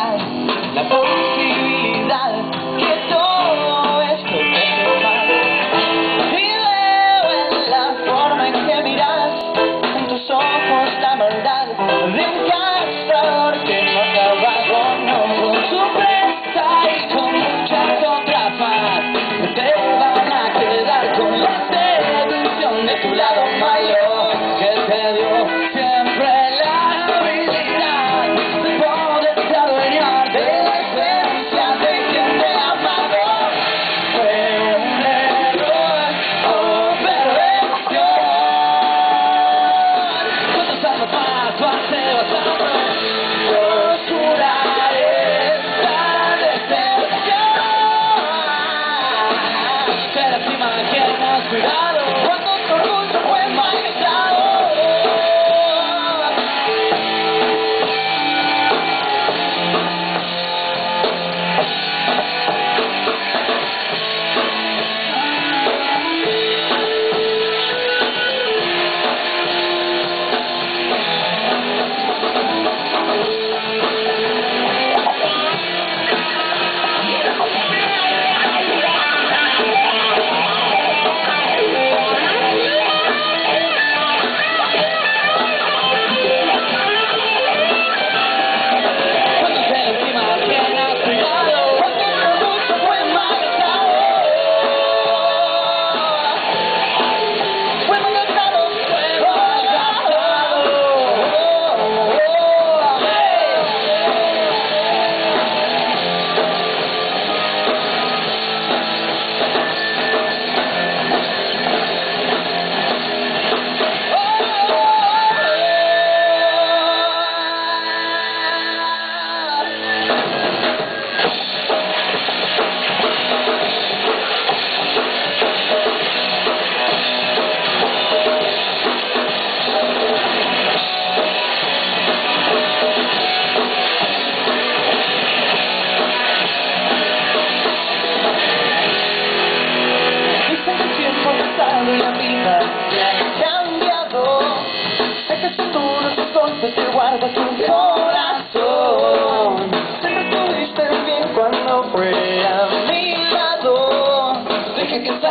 real la que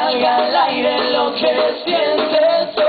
salga al aire lo que sientes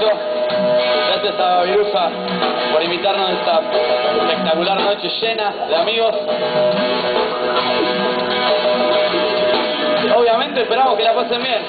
Gracias a Babirusa por invitarnos a esta espectacular noche llena de amigos. Obviamente esperamos que la pasen bien.